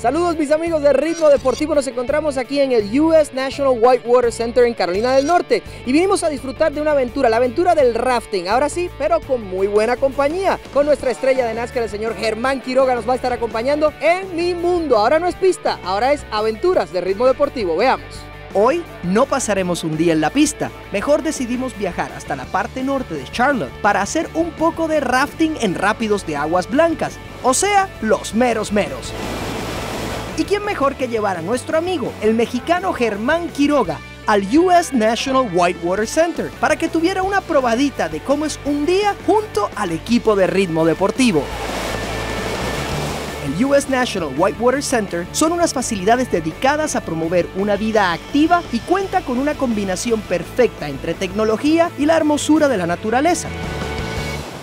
Saludos mis amigos de Ritmo Deportivo, nos encontramos aquí en el US National Whitewater Center en Carolina del Norte. Y vinimos a disfrutar de una aventura, la aventura del rafting, ahora sí, pero con muy buena compañía, con nuestra estrella de NASCAR, el señor Germán Quiroga nos va a estar acompañando en mi mundo, ahora no es pista, ahora es aventuras de Ritmo Deportivo, veamos. Hoy no pasaremos un día en la pista, mejor decidimos viajar hasta la parte norte de Charlotte para hacer un poco de rafting en rápidos de aguas blancas, o sea, los meros meros. ¿Y quién mejor que llevar a nuestro amigo, el mexicano Germán Quiroga, al US National Whitewater Center para que tuviera una probadita de cómo es un día junto al equipo de ritmo deportivo? El US National Whitewater Center son unas facilidades dedicadas a promover una vida activa y cuenta con una combinación perfecta entre tecnología y la hermosura de la naturaleza.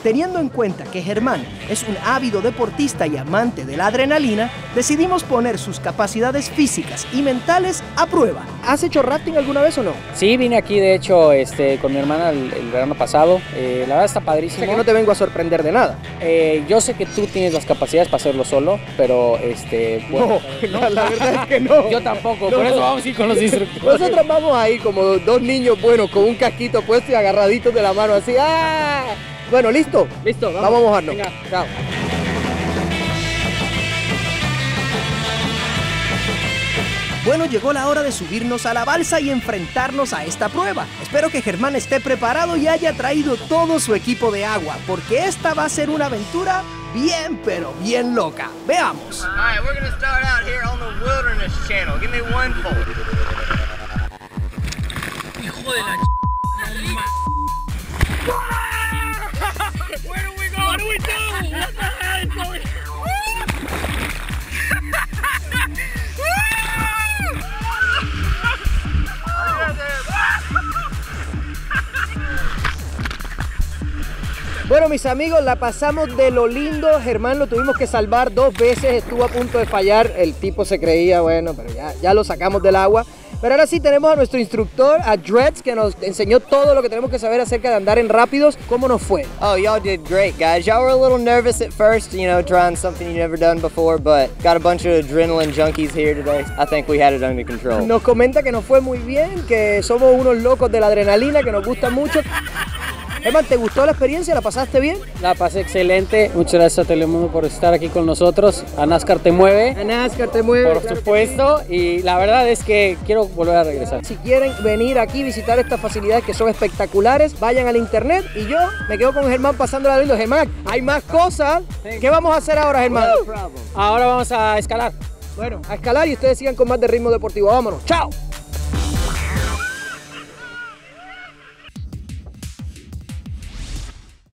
Teniendo en cuenta que Germán es un ávido deportista y amante de la adrenalina, decidimos poner sus capacidades físicas y mentales a prueba. ¿Has hecho rafting alguna vez o no? Sí, vine aquí de hecho este, con mi hermana el, el verano pasado. Eh, la verdad está padrísimo. O sea que no te vengo a sorprender de nada. Eh, yo sé que tú tienes las capacidades para hacerlo solo, pero este, bueno, no, no, la verdad es que no. Yo tampoco, No. por eso vamos a ir con los instructores. Nosotros vamos ahí como dos niños buenos con un casquito puesto y agarraditos de la mano así. ¡Ah! Bueno, listo. Listo, vamos. Vamos a mojarnos. Venga. Chao. Bueno, llegó la hora de subirnos a la balsa y enfrentarnos a esta prueba. Espero que Germán esté preparado y haya traído todo su equipo de agua, porque esta va a ser una aventura bien, pero bien loca. Veamos. Wilderness. Bueno, mis amigos, la pasamos de lo lindo. Germán lo tuvimos que salvar dos veces, estuvo a punto de fallar. El tipo se creía, bueno, pero ya, ya lo sacamos del agua. Pero ahora sí tenemos a nuestro instructor, a Dreads, que nos enseñó todo lo que tenemos que saber acerca de andar en rápidos. ¿Cómo nos fue? Oh, y'all did great, guys. Y'all were a little nervous at first, you know, trying something you never done before, but got a bunch of adrenaline junkies here today. I think we had it under control. Nos comenta que nos fue muy bien, que somos unos locos de la adrenalina, que nos gusta mucho. Germán, ¿te gustó la experiencia? ¿La pasaste bien? La pasé excelente. Muchas gracias a Telemundo por estar aquí con nosotros. A NASCAR te mueve, A NASCAR te mueve. por claro supuesto. Y la verdad es que quiero volver a regresar. Si quieren venir aquí visitar estas facilidades que son espectaculares, vayan al internet y yo me quedo con Germán pasando la lindo. Germán, hay más cosas. ¿Qué vamos a hacer ahora, Germán? Ahora vamos a escalar. Bueno, a escalar y ustedes sigan con más de ritmo deportivo. Vámonos. ¡Chao!